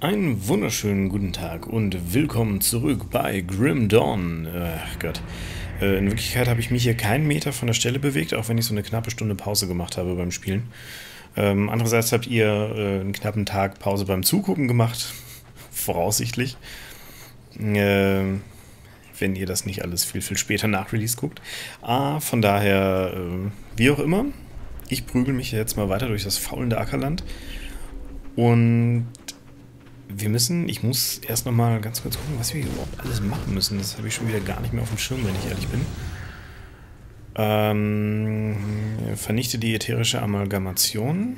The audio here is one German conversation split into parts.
Einen wunderschönen guten Tag und willkommen zurück bei Grim Dawn. Ach Gott. Äh, in Wirklichkeit habe ich mich hier keinen Meter von der Stelle bewegt, auch wenn ich so eine knappe Stunde Pause gemacht habe beim Spielen. Ähm, andererseits habt ihr äh, einen knappen Tag Pause beim Zugucken gemacht. Voraussichtlich. Äh, wenn ihr das nicht alles viel, viel später nach Release guckt. Ah, von daher, äh, wie auch immer, ich prügel mich jetzt mal weiter durch das faulende Ackerland. Und wir müssen, ich muss erst nochmal ganz kurz gucken, was wir überhaupt alles machen müssen. Das habe ich schon wieder gar nicht mehr auf dem Schirm, wenn ich ehrlich bin. Ähm, vernichte die ätherische Amalgamation.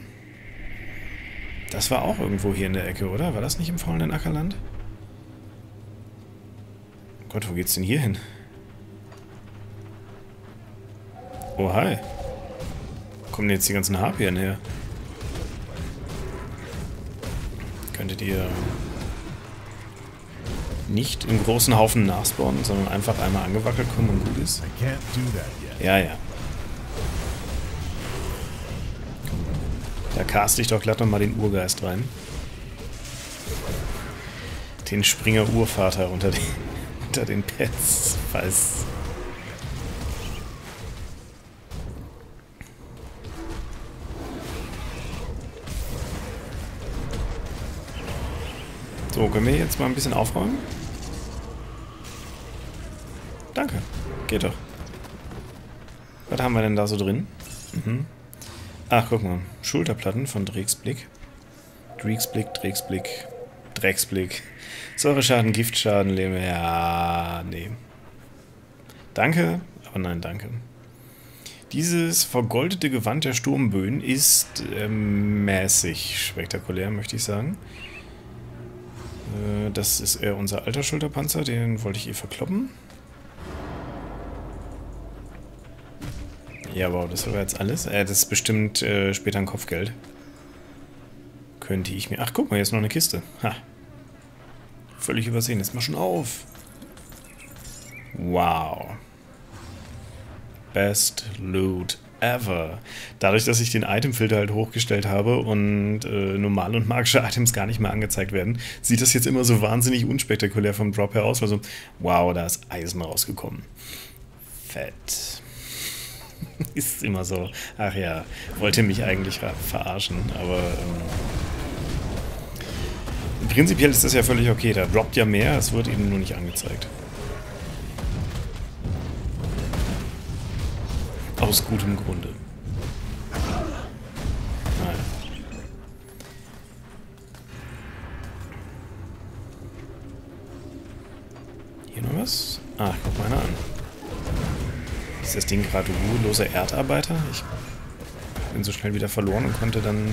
Das war auch irgendwo hier in der Ecke, oder? War das nicht im faulenden Ackerland? Gott, wo geht's denn hier hin? Oh, hi. Wo kommen jetzt die ganzen Harpien her? Könntet ihr nicht im großen Haufen nachspawnen, sondern einfach einmal angewackelt kommen und gut ist? Ja, ja. Da cast ich doch glatt nochmal den Urgeist rein. Den Springer-Urvater unter den, unter den Pets, falls... So, können wir jetzt mal ein bisschen aufräumen? Danke. Geht doch. Was haben wir denn da so drin? Mhm. Ach, guck mal. Schulterplatten von Drecksblick. Drecksblick, Drecksblick, Drecksblick. Säureschaden, Giftschaden, Leben. Ja, nee. Danke, aber nein, danke. Dieses vergoldete Gewand der Sturmböen ist äh, mäßig spektakulär, möchte ich sagen. Äh, das ist eher unser alter Schulterpanzer, den wollte ich eh verkloppen. Ja, wow, das war jetzt alles. Äh, das ist bestimmt äh, später ein Kopfgeld. Könnte ich mir... Ach, guck mal, hier ist noch eine Kiste. Ha. Völlig übersehen. Jetzt mal schon auf. Wow. Best Loot ever. Dadurch, dass ich den Itemfilter halt hochgestellt habe und äh, normale und magische Items gar nicht mehr angezeigt werden, sieht das jetzt immer so wahnsinnig unspektakulär vom Drop her aus. Also, wow, da ist Eisen rausgekommen. Fett. ist immer so, ach ja, wollte mich eigentlich verarschen, aber ähm, prinzipiell ist das ja völlig okay. Da droppt ja mehr, es wird eben nur nicht angezeigt. Aus gutem Grunde. Hier noch was? Ah, guck mal an. Ist das Ding gerade ruheloser Erdarbeiter? Ich bin so schnell wieder verloren und konnte dann...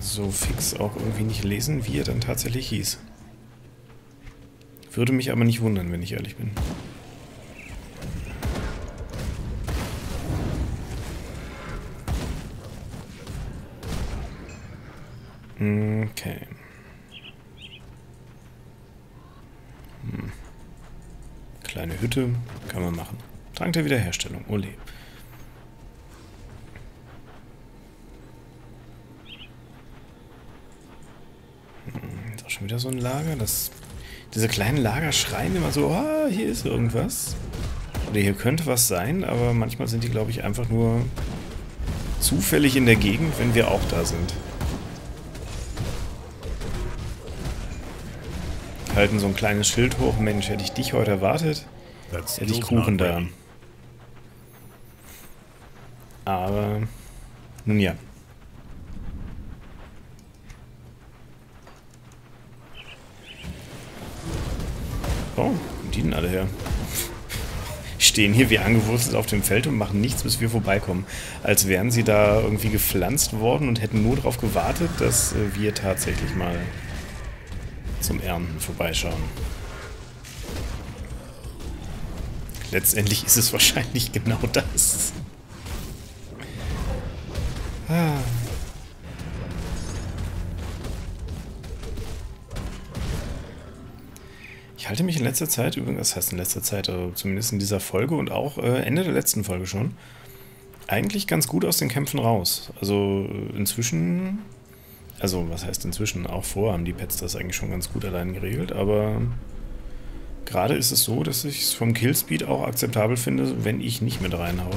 so fix auch irgendwie nicht lesen, wie er dann tatsächlich hieß. Würde mich aber nicht wundern, wenn ich ehrlich bin. Okay. Kleine Hütte, kann man machen. Trank der Wiederherstellung, ole. Hm, ist auch schon wieder so ein Lager. Das, diese kleinen Lager schreien immer so, oh, hier ist irgendwas. Oder hier könnte was sein, aber manchmal sind die, glaube ich, einfach nur zufällig in der Gegend, wenn wir auch da sind. halten so ein kleines Schild hoch. Mensch, hätte ich dich heute erwartet, hätte ich Kuchen da. Aber, nun ja. Oh, die denn alle her? Stehen hier wie angewurzelt auf dem Feld und machen nichts, bis wir vorbeikommen. Als wären sie da irgendwie gepflanzt worden und hätten nur darauf gewartet, dass wir tatsächlich mal zum Ernten vorbeischauen. Letztendlich ist es wahrscheinlich genau das. Ah. Halte mich in letzter Zeit, übrigens, das heißt in letzter Zeit, also zumindest in dieser Folge und auch äh, Ende der letzten Folge schon, eigentlich ganz gut aus den Kämpfen raus. Also inzwischen, also was heißt inzwischen, auch vor haben die Pets das eigentlich schon ganz gut allein geregelt, aber gerade ist es so, dass ich es vom Killspeed auch akzeptabel finde, wenn ich nicht mit reinhaue.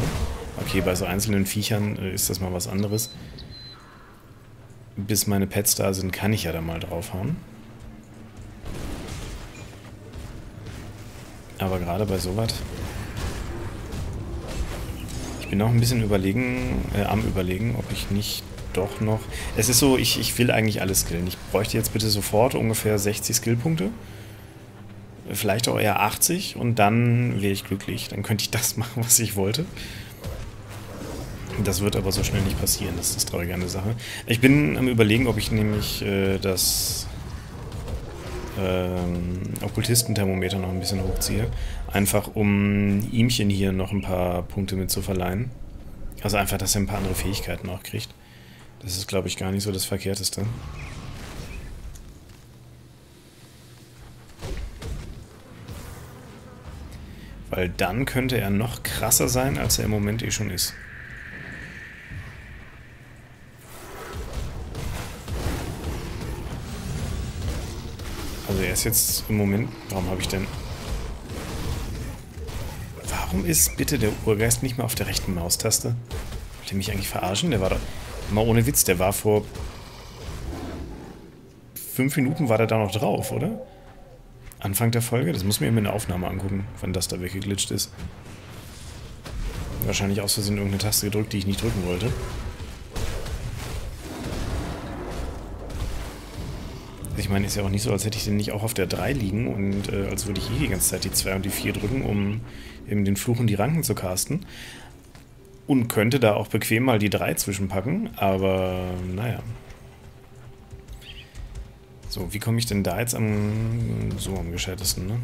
Okay, bei so einzelnen Viechern äh, ist das mal was anderes. Bis meine Pets da sind, kann ich ja da mal draufhauen. Aber gerade bei sowas ich bin auch ein bisschen überlegen, äh, am überlegen, ob ich nicht doch noch... Es ist so, ich, ich will eigentlich alles skillen. Ich bräuchte jetzt bitte sofort ungefähr 60 Skillpunkte. Vielleicht auch eher 80 und dann wäre ich glücklich. Dann könnte ich das machen, was ich wollte. Das wird aber so schnell nicht passieren, das ist das Traurige an der Sache. Ich bin am überlegen, ob ich nämlich äh, das ähm, Okkultistenthermometer noch ein bisschen hochziehe. Einfach um ihmchen hier noch ein paar Punkte mit zu verleihen. Also einfach, dass er ein paar andere Fähigkeiten auch kriegt. Das ist, glaube ich, gar nicht so das Verkehrteste. Weil dann könnte er noch krasser sein, als er im Moment eh schon ist. Ist jetzt im Moment... Warum habe ich denn... Warum ist bitte der Urgeist nicht mehr auf der rechten Maustaste? Wollt ihr mich eigentlich verarschen? Der war doch... Mal ohne Witz, der war vor... Fünf Minuten war der da noch drauf, oder? Anfang der Folge? Das muss mir immer in der Aufnahme angucken, wann das da weggeglitscht ist. Wahrscheinlich aus Versehen irgendeine Taste gedrückt, die ich nicht drücken wollte. Ich meine, ist ja auch nicht so, als hätte ich den nicht auch auf der 3 liegen und äh, als würde ich eh die ganze Zeit die 2 und die 4 drücken, um eben den Fluch und die Ranken zu casten. Und könnte da auch bequem mal die 3 zwischenpacken, aber naja. So, wie komme ich denn da jetzt am... so am gescheitesten, ne?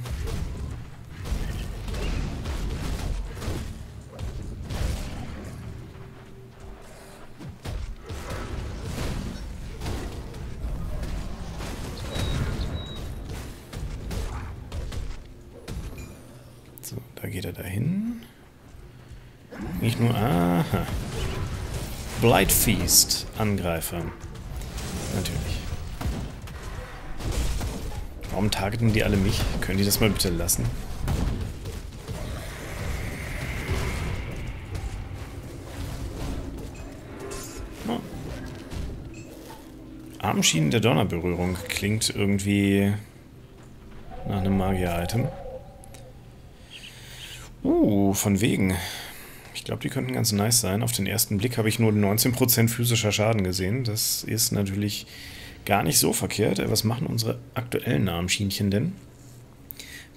Geht er dahin? Nicht nur... Aha. Blight Feast. Angreifer. Natürlich. Warum targeten die alle mich? Können die das mal bitte lassen? Oh. Armschienen der Donnerberührung klingt irgendwie nach einem Magier-Item. Von wegen. Ich glaube, die könnten ganz nice sein. Auf den ersten Blick habe ich nur 19% physischer Schaden gesehen. Das ist natürlich gar nicht so verkehrt. Was machen unsere aktuellen Armschienchen denn?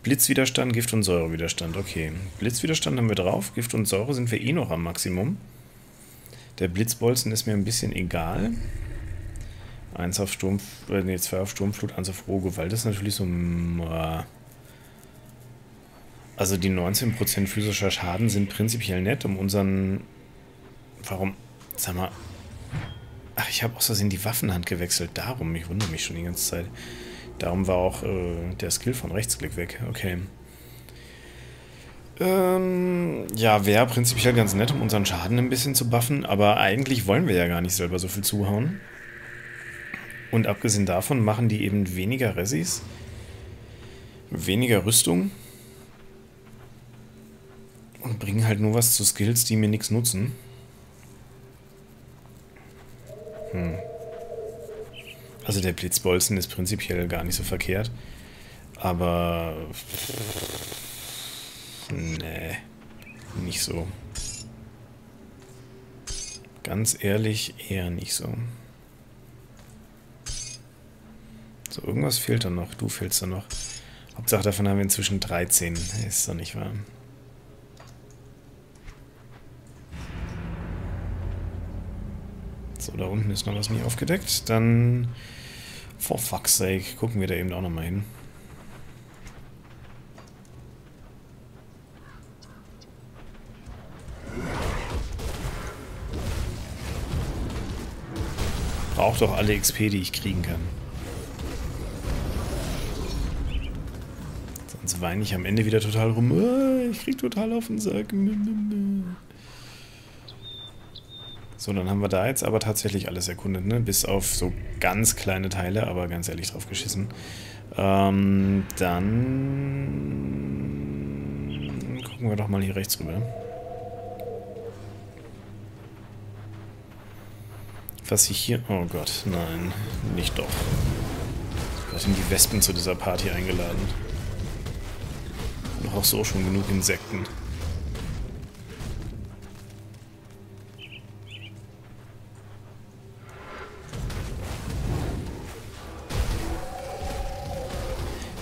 Blitzwiderstand, Gift- und Säurewiderstand. Okay, Blitzwiderstand haben wir drauf. Gift und Säure sind wir eh noch am Maximum. Der Blitzbolzen ist mir ein bisschen egal. Eins auf Sturm, äh, nee, zwei auf Sturmflut, eins auf Rohgewalt. Das ist natürlich so... Äh, also die 19% physischer Schaden sind prinzipiell nett, um unseren... Warum? Sag mal... Ach, ich habe aus Versehen die Waffenhand gewechselt. Darum, ich wundere mich schon die ganze Zeit. Darum war auch äh, der Skill von Rechtsklick weg. Okay. Ähm, ja, wäre prinzipiell ganz nett, um unseren Schaden ein bisschen zu buffen, aber eigentlich wollen wir ja gar nicht selber so viel zuhauen. Und abgesehen davon machen die eben weniger Resis, weniger Rüstung und bringen halt nur was zu Skills, die mir nichts nutzen. Hm. Also der Blitzbolzen ist prinzipiell gar nicht so verkehrt. Aber... Nee. Nicht so. Ganz ehrlich, eher nicht so. So, irgendwas fehlt da noch. Du fehlst da noch. Hauptsache davon haben wir inzwischen 13. Ist doch nicht wahr. So, da unten ist noch was nicht aufgedeckt. Dann, for fuck's sake, gucken wir da eben auch nochmal hin. Braucht doch alle XP, die ich kriegen kann. Sonst weine ich am Ende wieder total rum. Ich krieg total auf den Sack. So, dann haben wir da jetzt aber tatsächlich alles erkundet, ne? Bis auf so ganz kleine Teile, aber ganz ehrlich drauf geschissen. Ähm, dann gucken wir doch mal hier rechts rüber. Was ich hier... Oh Gott, nein, nicht doch. Hat denn die Wespen zu dieser Party eingeladen? Und auch so schon genug Insekten.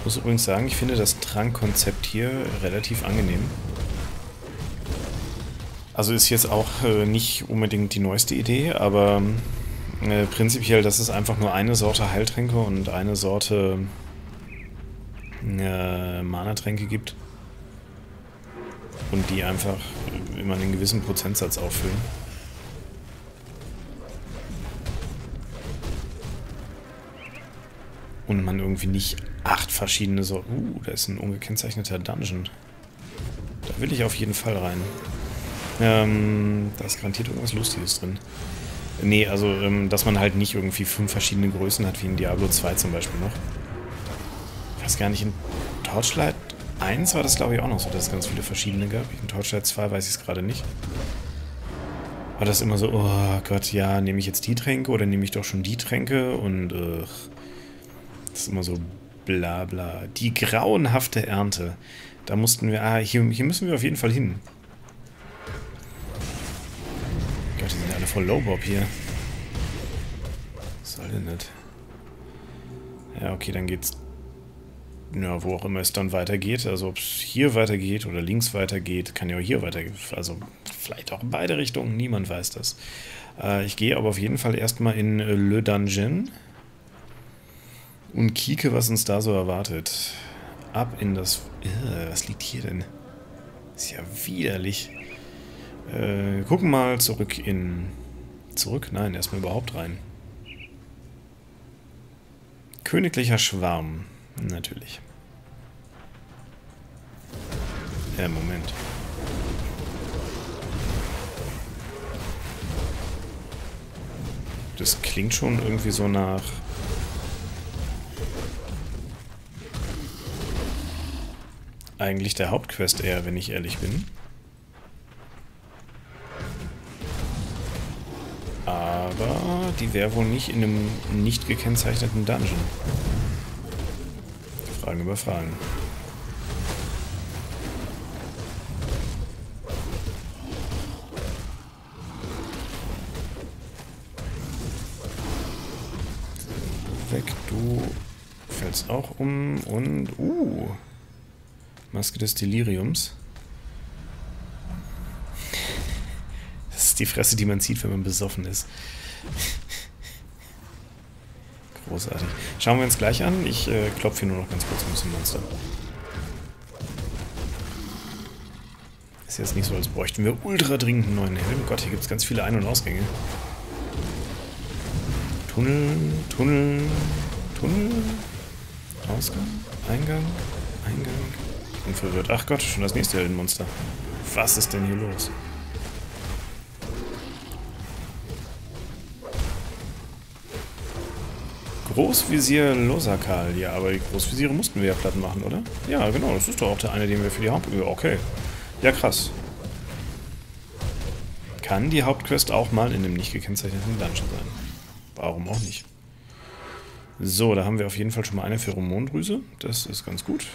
Ich muss übrigens sagen, ich finde das Trankkonzept hier relativ angenehm. Also ist jetzt auch äh, nicht unbedingt die neueste Idee, aber äh, prinzipiell, dass es einfach nur eine Sorte Heiltränke und eine Sorte äh, Mana-Tränke gibt. Und die einfach immer einen gewissen Prozentsatz auffüllen. Und man irgendwie nicht verschiedene so. Uh, da ist ein ungekennzeichneter Dungeon. Da will ich auf jeden Fall rein. Ähm, da ist garantiert irgendwas Lustiges drin. Nee, also, ähm, dass man halt nicht irgendwie fünf verschiedene Größen hat, wie in Diablo 2 zum Beispiel noch. Ich weiß gar nicht, in Torchlight 1 war das glaube ich auch noch so, dass es ganz viele verschiedene gab. In Torchlight 2 weiß ich es gerade nicht. War das immer so, oh Gott, ja, nehme ich jetzt die Tränke oder nehme ich doch schon die Tränke und, äh, das ist immer so bla bla. Die grauenhafte Ernte. Da mussten wir, ah, hier, hier müssen wir auf jeden Fall hin. Gott, die sind alle voll Lowbob hier. Was soll denn das? Ja, okay, dann geht's ja, wo auch immer es dann weitergeht. Also ob es hier weitergeht oder links weitergeht, kann ja auch hier weitergehen. Also vielleicht auch in beide Richtungen, niemand weiß das. Äh, ich gehe aber auf jeden Fall erstmal in äh, Le Dungeon und kieke, was uns da so erwartet. Ab in das... Äh, was liegt hier denn? Ist ja widerlich. Äh, gucken mal zurück in... Zurück? Nein, erstmal überhaupt rein. Königlicher Schwarm. Natürlich. Äh, Moment. Das klingt schon irgendwie so nach eigentlich der Hauptquest eher, wenn ich ehrlich bin. Aber die wäre wohl nicht in einem nicht gekennzeichneten Dungeon. Fragen über Fragen. Weg, du fällst auch um und... Uh, Maske des Deliriums. Das ist die Fresse, die man sieht, wenn man besoffen ist. Großartig. Schauen wir uns gleich an. Ich äh, klopfe hier nur noch ganz kurz ein bisschen Monster. Ist jetzt nicht so, als bräuchten wir ultra dringend einen neuen Helm. Gott, hier gibt es ganz viele Ein- und Ausgänge. Tunnel, Tunnel, Tunnel, Ausgang, Eingang, Eingang bin verwirrt. Ach Gott, schon das nächste Heldenmonster. Was ist denn hier los? Großvisier Losakal. Ja, aber die Großvisiere mussten wir ja platt machen, oder? Ja, genau. Das ist doch auch der eine, den wir für die Haupt... Okay. Ja, krass. Kann die Hauptquest auch mal in einem nicht gekennzeichneten Dungeon sein. Warum auch nicht? So, da haben wir auf jeden Fall schon mal eine Pheromondrüse. Das ist ganz gut.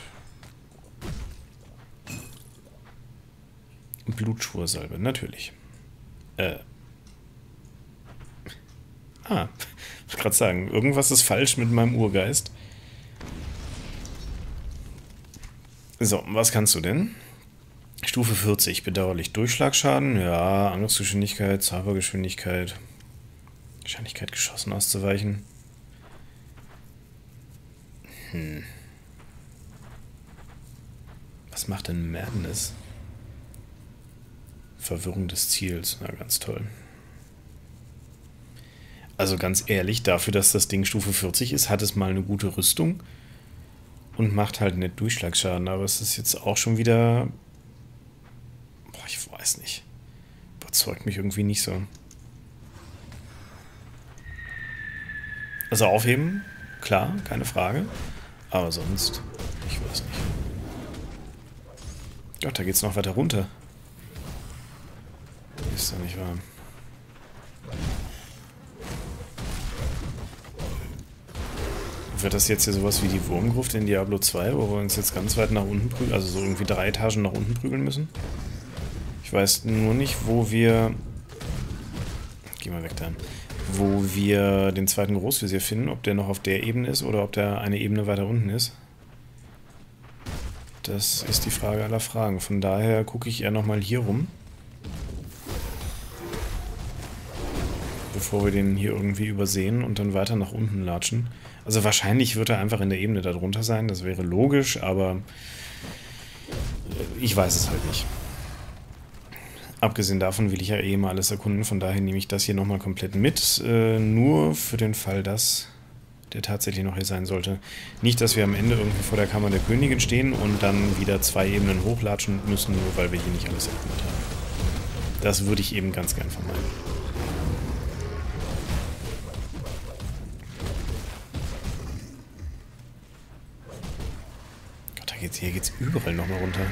Blutschwursalbe, natürlich. Äh. Ah, ich wollte gerade sagen, irgendwas ist falsch mit meinem Urgeist. So, was kannst du denn? Stufe 40, bedauerlich. Durchschlagsschaden, ja, Angriffsgeschwindigkeit, Zaubergeschwindigkeit, Wahrscheinlichkeit, geschossen auszuweichen. Hm. Was macht denn Madness? Verwirrung des Ziels. Na, ganz toll. Also ganz ehrlich, dafür, dass das Ding Stufe 40 ist, hat es mal eine gute Rüstung und macht halt nicht Durchschlagsschaden. Aber es ist jetzt auch schon wieder... Boah, ich weiß nicht. Überzeugt mich irgendwie nicht so. Also aufheben, klar, keine Frage. Aber sonst, ich weiß nicht. Gott, da geht's noch weiter runter. Ist doch nicht wahr. Wird das jetzt hier sowas wie die Wurmgruft in Diablo 2, wo wir uns jetzt ganz weit nach unten prügeln, also so irgendwie drei Etagen nach unten prügeln müssen? Ich weiß nur nicht, wo wir... Geh mal weg dann. Wo wir den zweiten Großvisier finden, ob der noch auf der Ebene ist oder ob der eine Ebene weiter unten ist. Das ist die Frage aller Fragen. Von daher gucke ich eher nochmal hier rum. Bevor wir den hier irgendwie übersehen und dann weiter nach unten latschen. Also wahrscheinlich wird er einfach in der Ebene darunter sein, das wäre logisch, aber ich weiß es halt nicht. Abgesehen davon will ich ja eh mal alles erkunden, von daher nehme ich das hier nochmal komplett mit. Äh, nur für den Fall, dass der tatsächlich noch hier sein sollte. Nicht, dass wir am Ende irgendwie vor der Kammer der Königin stehen und dann wieder zwei Ebenen hochlatschen müssen, nur weil wir hier nicht alles erkundet haben. Das würde ich eben ganz gern vermeiden. Geht's, hier geht's überall nochmal runter.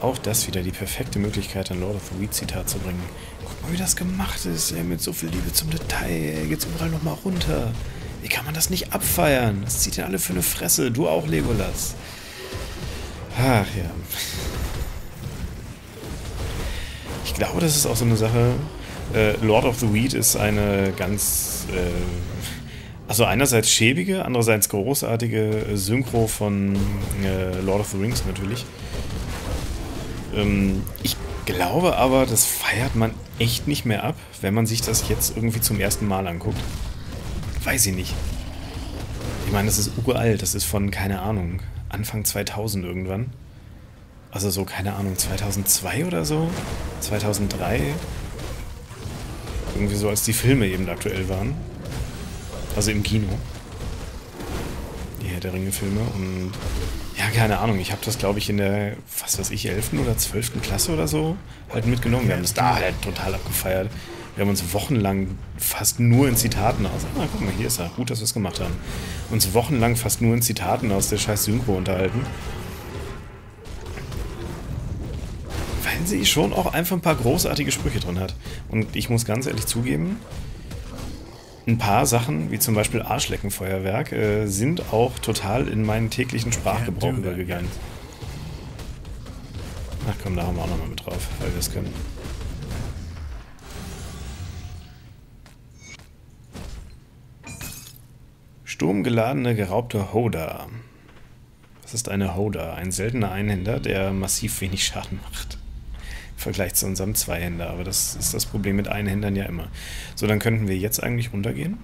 Auch das wieder die perfekte Möglichkeit, ein Lord of the Weed Zitat zu bringen. Guck mal, wie das gemacht ist, ey, mit so viel Liebe zum Detail. Ey, geht's überall nochmal runter. Wie kann man das nicht abfeiern? Das zieht ja alle für eine Fresse. Du auch, Legolas. Ach ja. Ich glaube, das ist auch so eine Sache. Äh, Lord of the Weed ist eine ganz äh, also einerseits schäbige, andererseits großartige Synchro von äh, Lord of the Rings natürlich. Ähm, ich glaube aber, das feiert man echt nicht mehr ab, wenn man sich das jetzt irgendwie zum ersten Mal anguckt. Weiß ich nicht. Ich meine, das ist uralt, das ist von, keine Ahnung, Anfang 2000 irgendwann. Also so, keine Ahnung, 2002 oder so? 2003? Irgendwie so, als die Filme eben aktuell waren. Also im Kino. Die Herr der Ringe-Filme. Und ja, keine Ahnung. Ich habe das, glaube ich, in der, was weiß ich, 11. oder 12. Klasse oder so halt mitgenommen. Wir haben das da halt total abgefeiert. Wir haben uns wochenlang fast nur in Zitaten aus. Ah, guck mal, hier ist er. Gut, dass wir es gemacht haben. Uns wochenlang fast nur in Zitaten aus der scheiß Synchro unterhalten. Weil sie schon auch einfach ein paar großartige Sprüche drin hat. Und ich muss ganz ehrlich zugeben, ein paar Sachen, wie zum Beispiel Arschleckenfeuerwerk, äh, sind auch total in meinen täglichen Sprachgebrauch übergegangen. Ach komm, da haben wir auch nochmal mit drauf, weil wir es können. Sturmgeladene, geraubte Hoda. Was ist eine Hoda? Ein seltener Einhänder, der massiv wenig Schaden macht. Vergleich zu unserem Zweihänder. Aber das ist das Problem mit Einhändern ja immer. So, dann könnten wir jetzt eigentlich runtergehen.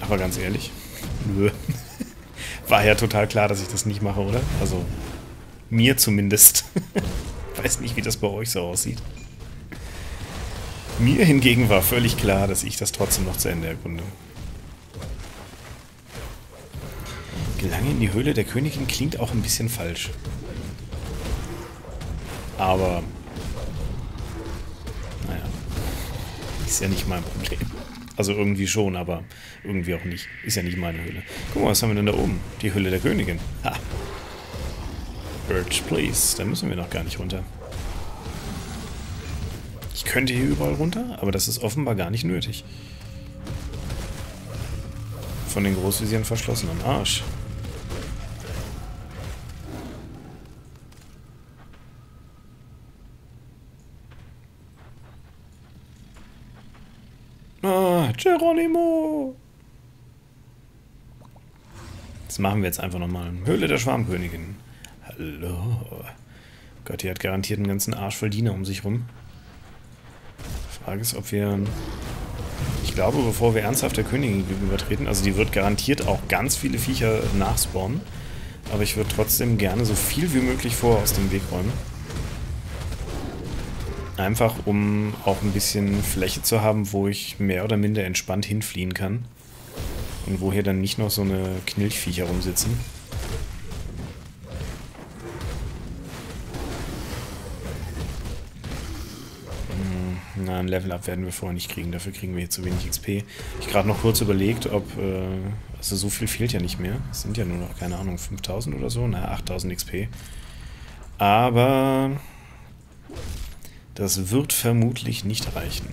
Aber ganz ehrlich, nö. War ja total klar, dass ich das nicht mache, oder? Also, mir zumindest. Weiß nicht, wie das bei euch so aussieht. Mir hingegen war völlig klar, dass ich das trotzdem noch zu Ende erkunde. Gelange in die Höhle der Königin klingt auch ein bisschen falsch. Aber, naja, ist ja nicht mein Problem. Also irgendwie schon, aber irgendwie auch nicht. Ist ja nicht meine Höhle. Guck mal, was haben wir denn da oben? Die Hülle der Königin. Ha! Birch, please. Da müssen wir noch gar nicht runter. Ich könnte hier überall runter, aber das ist offenbar gar nicht nötig. Von den Großvisieren verschlossen am Arsch. Geronimo! Das machen wir jetzt einfach nochmal. Höhle der Schwarmkönigin. Hallo. Gott, die hat garantiert einen ganzen Arsch voll Diener um sich rum. Frage ist, ob wir... Ich glaube, bevor wir ernsthaft der Königin gegenübertreten, also die wird garantiert auch ganz viele Viecher nachspawnen, aber ich würde trotzdem gerne so viel wie möglich vor aus dem Weg räumen. Einfach um auch ein bisschen Fläche zu haben, wo ich mehr oder minder entspannt hinfliehen kann. Und wo hier dann nicht noch so eine Knilchviecher rumsitzen. Hm. Na, ein Level-Up werden wir vorher nicht kriegen. Dafür kriegen wir hier zu wenig XP. Ich gerade noch kurz überlegt, ob... Äh, also so viel fehlt ja nicht mehr. Es sind ja nur noch, keine Ahnung, 5000 oder so. Na, 8000 XP. Aber... Das wird vermutlich nicht reichen.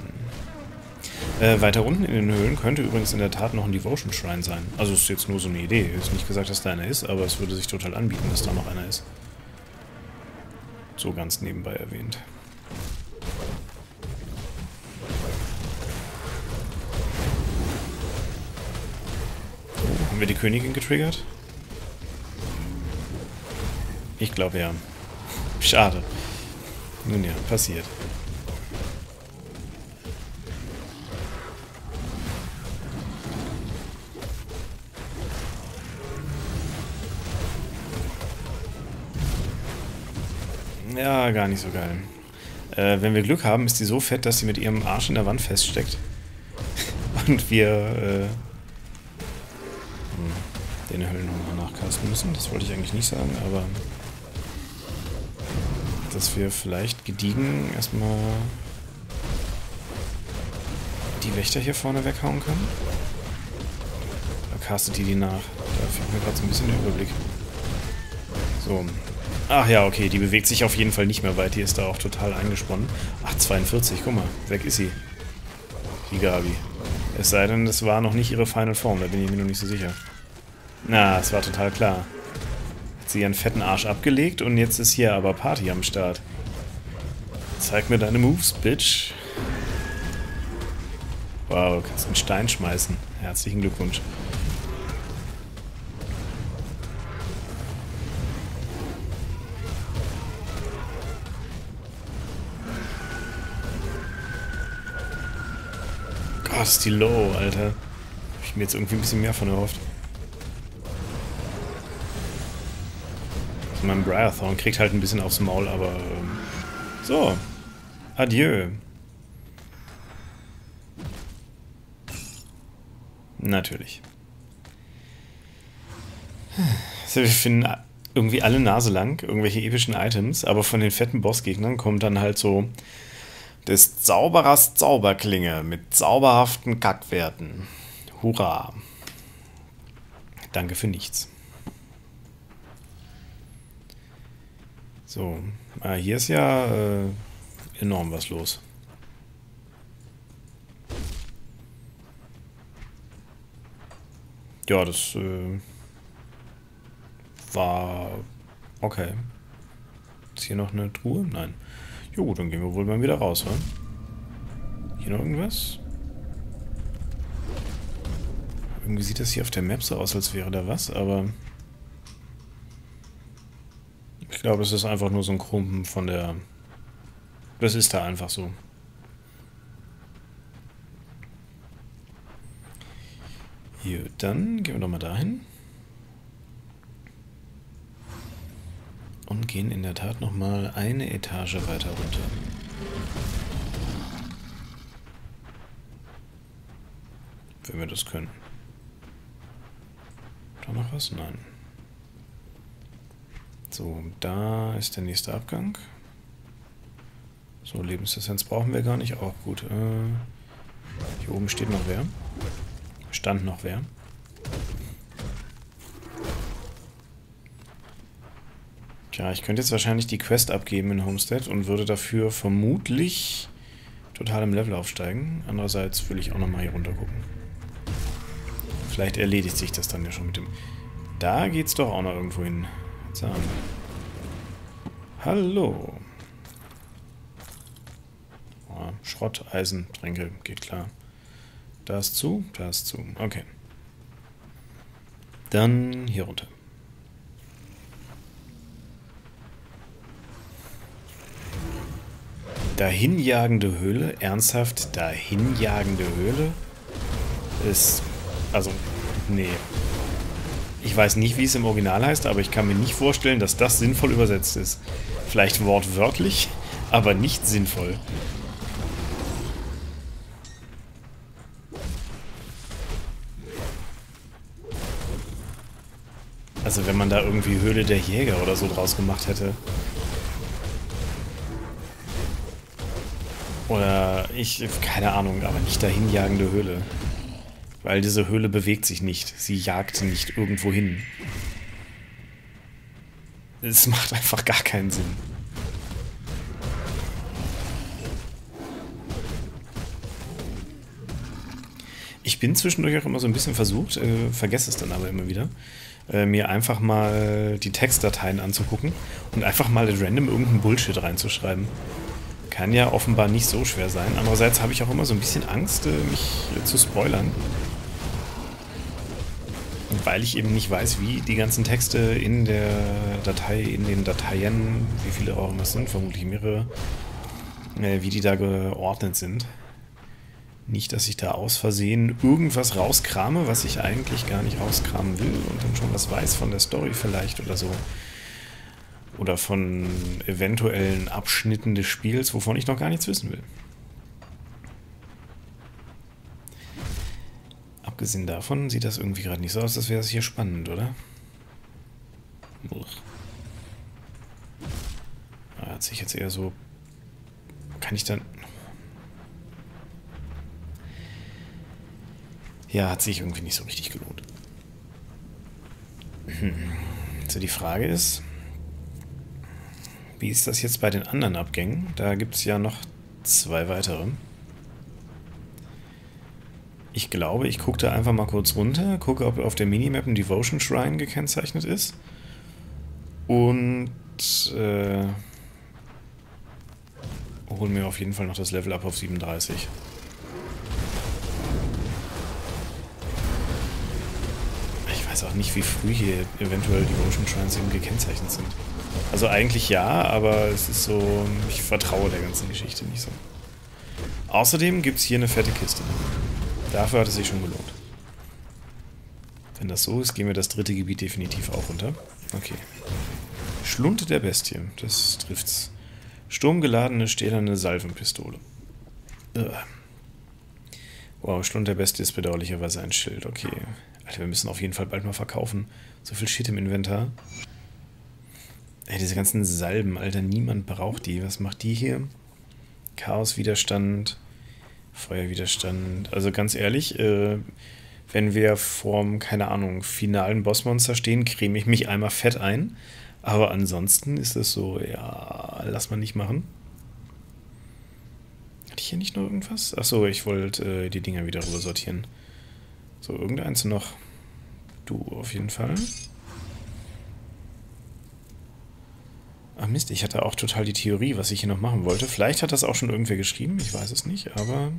Äh, weiter unten in den Höhlen könnte übrigens in der Tat noch ein Devotion Shrine sein. Also ist jetzt nur so eine Idee. Ist nicht gesagt, dass da einer ist, aber es würde sich total anbieten, dass da noch einer ist. So ganz nebenbei erwähnt. wir die Königin getriggert? Ich glaube ja. Schade. Nun ja, passiert. Ja, gar nicht so geil. Äh, wenn wir Glück haben, ist die so fett, dass sie mit ihrem Arsch in der Wand feststeckt. Und wir äh, den Höllen nochmal nachcasten müssen. Das wollte ich eigentlich nicht sagen, aber dass wir vielleicht gediegen erstmal die Wächter hier vorne weghauen können. Da castet die die nach. Da fehlt mir gerade so ein bisschen der Überblick. So. Ach ja, okay, die bewegt sich auf jeden Fall nicht mehr weit. Die ist da auch total eingesponnen. Ach, 42, guck mal. Weg ist sie. Die Gabi. Es sei denn, das war noch nicht ihre Final Form. Da bin ich mir noch nicht so sicher. Na, es war total klar. Sie ihren fetten Arsch abgelegt und jetzt ist hier aber Party am Start. Zeig mir deine Moves, Bitch. Wow, du kannst einen Stein schmeißen. Herzlichen Glückwunsch. Gott, ist die low, Alter. Hab ich mir jetzt irgendwie ein bisschen mehr von erhofft. Mein Briarthorn kriegt halt ein bisschen aufs Maul, aber... Ähm, so. Adieu. Natürlich. wir finden irgendwie alle Nase lang irgendwelche epischen Items, aber von den fetten Bossgegnern kommt dann halt so des Zauberers Zauberklinge mit zauberhaften Kackwerten. Hurra. Danke für nichts. So, ah, hier ist ja äh, enorm was los. Ja, das äh, war okay. Ist hier noch eine Truhe? Nein. Jo, dann gehen wir wohl mal wieder raus, wa? Hier noch irgendwas? Irgendwie sieht das hier auf der Map so aus, als wäre da was, aber... Ich glaube, es ist einfach nur so ein Krumpen von der... Das ist da einfach so. Hier, dann gehen wir doch mal dahin. Und gehen in der Tat nochmal eine Etage weiter runter. Wenn wir das können. Da noch was? Nein. So, da ist der nächste Abgang. So, Lebensessenz brauchen wir gar nicht. Auch gut. Äh, hier oben steht noch wer. Stand noch wer. Tja, ich könnte jetzt wahrscheinlich die Quest abgeben in Homestead und würde dafür vermutlich total im Level aufsteigen. Andererseits will ich auch nochmal hier runter gucken. Vielleicht erledigt sich das dann ja schon mit dem... Da geht's doch auch noch irgendwo hin. So. Hallo. Oh, Schrott, Eisen, Tränke, geht klar. Da ist zu, da ist zu. Okay. Dann hier runter. Dahinjagende Höhle? Ernsthaft? Dahinjagende Höhle? Ist... Also, nee. Ich weiß nicht, wie es im Original heißt, aber ich kann mir nicht vorstellen, dass das sinnvoll übersetzt ist. Vielleicht wortwörtlich, aber nicht sinnvoll. Also wenn man da irgendwie Höhle der Jäger oder so draus gemacht hätte. Oder ich, keine Ahnung, aber nicht dahinjagende Höhle. Weil diese Höhle bewegt sich nicht. Sie jagt nicht irgendwo hin. Es macht einfach gar keinen Sinn. Ich bin zwischendurch auch immer so ein bisschen versucht, äh, vergesse es dann aber immer wieder, äh, mir einfach mal die Textdateien anzugucken und einfach mal random irgendeinen Bullshit reinzuschreiben. Kann ja offenbar nicht so schwer sein. Andererseits habe ich auch immer so ein bisschen Angst, äh, mich zu spoilern. Weil ich eben nicht weiß, wie die ganzen Texte in der Datei, in den Dateien, wie viele auch immer es sind, vermutlich mehrere, äh, wie die da geordnet sind. Nicht, dass ich da aus Versehen irgendwas rauskrame, was ich eigentlich gar nicht rauskramen will und dann schon was weiß von der Story vielleicht oder so. Oder von eventuellen Abschnitten des Spiels, wovon ich noch gar nichts wissen will. Abgesehen davon sieht das irgendwie gerade nicht so aus, als wäre es hier spannend, oder? Er hat sich jetzt eher so... Kann ich dann... Ja, hat sich irgendwie nicht so richtig gelohnt. Hm. So, die Frage ist, wie ist das jetzt bei den anderen Abgängen? Da gibt es ja noch zwei weitere. Ich glaube, ich gucke da einfach mal kurz runter, gucke, ob auf der Minimap ein Devotion Shrine gekennzeichnet ist. Und äh, hole mir auf jeden Fall noch das Level up auf 37. weiß auch nicht, wie früh hier eventuell die Motion Shrines eben gekennzeichnet sind. Also eigentlich ja, aber es ist so, ich vertraue der ganzen Geschichte nicht so. Außerdem gibt es hier eine fette Kiste. Dafür hat es sich schon gelohnt. Wenn das so ist, gehen wir das dritte Gebiet definitiv auch runter. Okay. Schlunte der Bestie, das trifft's. Sturmgeladene stählerne Salvenpistole. Ugh. Wow, Schlund der Bestie ist bedauerlicherweise ein Schild, okay. Alter, wir müssen auf jeden Fall bald mal verkaufen. So viel Shit im Inventar. Ey, diese ganzen Salben, Alter, niemand braucht die. Was macht die hier? Chaoswiderstand, Feuerwiderstand. Also ganz ehrlich, äh, wenn wir vorm, keine Ahnung, finalen Bossmonster stehen, creme ich mich einmal fett ein. Aber ansonsten ist es so, ja, lass mal nicht machen. Hatte ich hier nicht noch irgendwas? Achso, ich wollte äh, die Dinger wieder rüber sortieren. So, irgendeins noch. Du auf jeden Fall. Mist, ich hatte auch total die Theorie, was ich hier noch machen wollte. Vielleicht hat das auch schon irgendwer geschrieben, ich weiß es nicht, aber...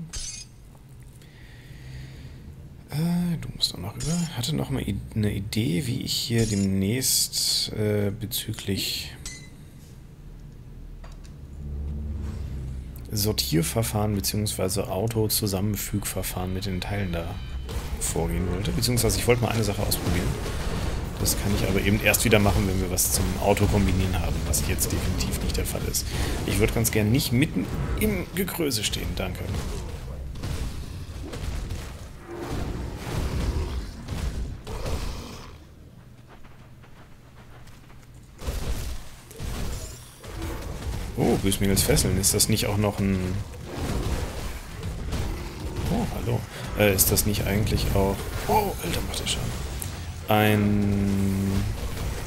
Äh, du musst auch noch rüber. Hatte noch mal eine Idee, wie ich hier demnächst äh, bezüglich Sortierverfahren bzw. Auto-Zusammenfügverfahren mit den Teilen da vorgehen wollte. Beziehungsweise ich wollte mal eine Sache ausprobieren. Das kann ich aber eben erst wieder machen, wenn wir was zum Auto kombinieren haben, was jetzt definitiv nicht der Fall ist. Ich würde ganz gern nicht mitten im Gekröse stehen. Danke. Oh, Bösmingels Fesseln. Ist das nicht auch noch ein Oh, hallo. Äh, ist das nicht eigentlich auch... Oh, Alter, macht der Schaden. Ein...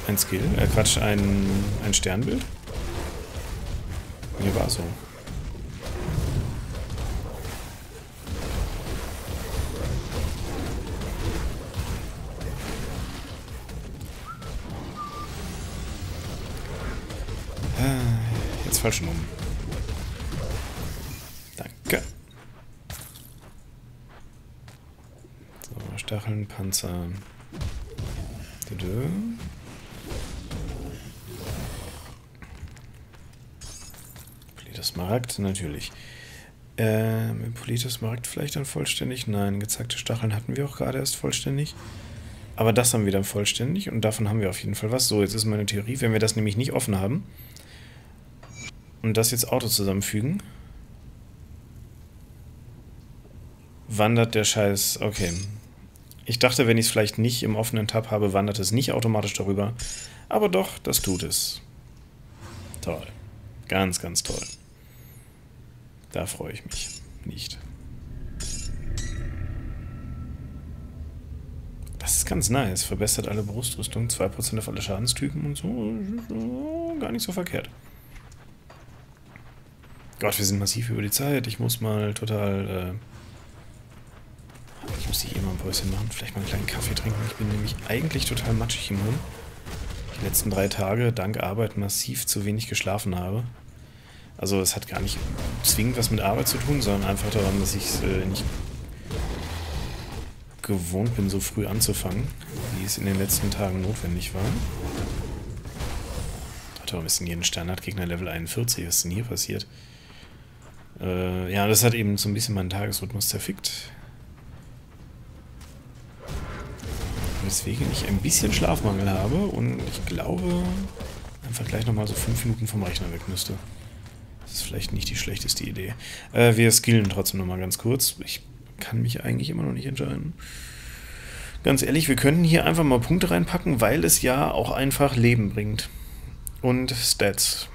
Ein Skill? Äh, Quatsch, ein, ein Sternbild? Mir war so. Äh, jetzt falsch rum. Stacheln, Panzer. Politos Smaragd, natürlich. Ähm, Politos Smaragd vielleicht dann vollständig? Nein, gezeigte Stacheln hatten wir auch gerade erst vollständig. Aber das haben wir dann vollständig und davon haben wir auf jeden Fall was. So, jetzt ist meine Theorie, wenn wir das nämlich nicht offen haben und das jetzt Auto zusammenfügen, wandert der Scheiß... Okay, ich dachte, wenn ich es vielleicht nicht im offenen Tab habe, wandert es nicht automatisch darüber. Aber doch, das tut es. Toll. Ganz, ganz toll. Da freue ich mich nicht. Das ist ganz nice. Verbessert alle Brustrüstung, 2% auf alle Schadenstypen und so. Gar nicht so verkehrt. Gott, wir sind massiv über die Zeit. Ich muss mal total... Äh ich muss hier mal ein Päuschen machen. Vielleicht mal einen kleinen Kaffee trinken. Ich bin nämlich eigentlich total matschig im Hirn. Die letzten drei Tage dank Arbeit massiv zu wenig geschlafen habe. Also es hat gar nicht zwingend was mit Arbeit zu tun, sondern einfach daran, dass ich es äh, nicht gewohnt bin, so früh anzufangen, wie es in den letzten Tagen notwendig war. Hat aber ein bisschen jeden Standardgegner Level 41. Was ist denn hier passiert? Äh, ja, das hat eben so ein bisschen meinen Tagesrhythmus zerfickt. Weswegen ich ein bisschen Schlafmangel habe und ich glaube, einfach gleich nochmal so fünf Minuten vom Rechner weg müsste. Das ist vielleicht nicht die schlechteste Idee. Äh, wir skillen trotzdem nochmal ganz kurz. Ich kann mich eigentlich immer noch nicht entscheiden. Ganz ehrlich, wir könnten hier einfach mal Punkte reinpacken, weil es ja auch einfach Leben bringt. Und Stats.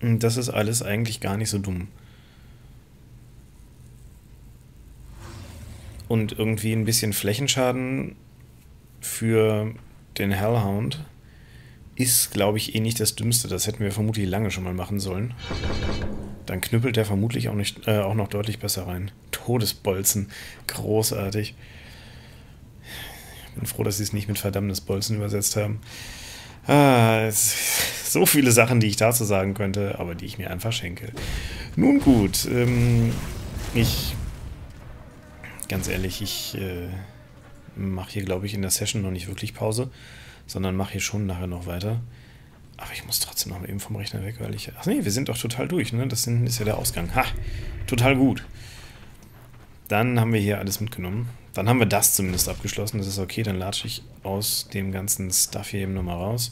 Und das ist alles eigentlich gar nicht so dumm. Und irgendwie ein bisschen Flächenschaden für den Hellhound ist, glaube ich, eh nicht das Dümmste. Das hätten wir vermutlich lange schon mal machen sollen. Dann knüppelt der vermutlich auch, nicht, äh, auch noch deutlich besser rein. Todesbolzen. Großartig. Ich bin froh, dass sie es nicht mit verdammtes Bolzen übersetzt haben. Ah, so viele Sachen, die ich dazu sagen könnte, aber die ich mir einfach schenke. Nun gut, ähm, ich... Ganz ehrlich, ich äh, mache hier, glaube ich, in der Session noch nicht wirklich Pause, sondern mache hier schon nachher noch weiter. Aber ich muss trotzdem noch mal eben vom Rechner weg, weil ich... Ach nee, wir sind doch total durch, ne? Das ist ja der Ausgang. Ha! Total gut. Dann haben wir hier alles mitgenommen. Dann haben wir das zumindest abgeschlossen. Das ist okay, dann latsche ich aus dem ganzen Stuff hier eben nochmal raus.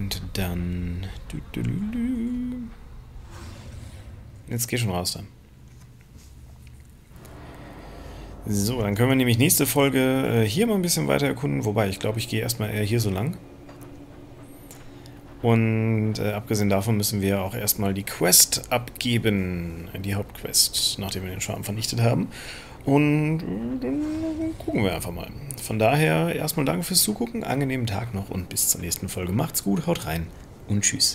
Und dann... Jetzt geh schon raus dann. So, dann können wir nämlich nächste Folge äh, hier mal ein bisschen weiter erkunden. Wobei, ich glaube, ich gehe erstmal eher hier so lang. Und äh, abgesehen davon müssen wir auch erstmal die Quest abgeben. Die Hauptquest, nachdem wir den Schwarm vernichtet haben. Und dann gucken wir einfach mal. Von daher erstmal danke fürs Zugucken, angenehmen Tag noch und bis zur nächsten Folge. Macht's gut, haut rein und tschüss.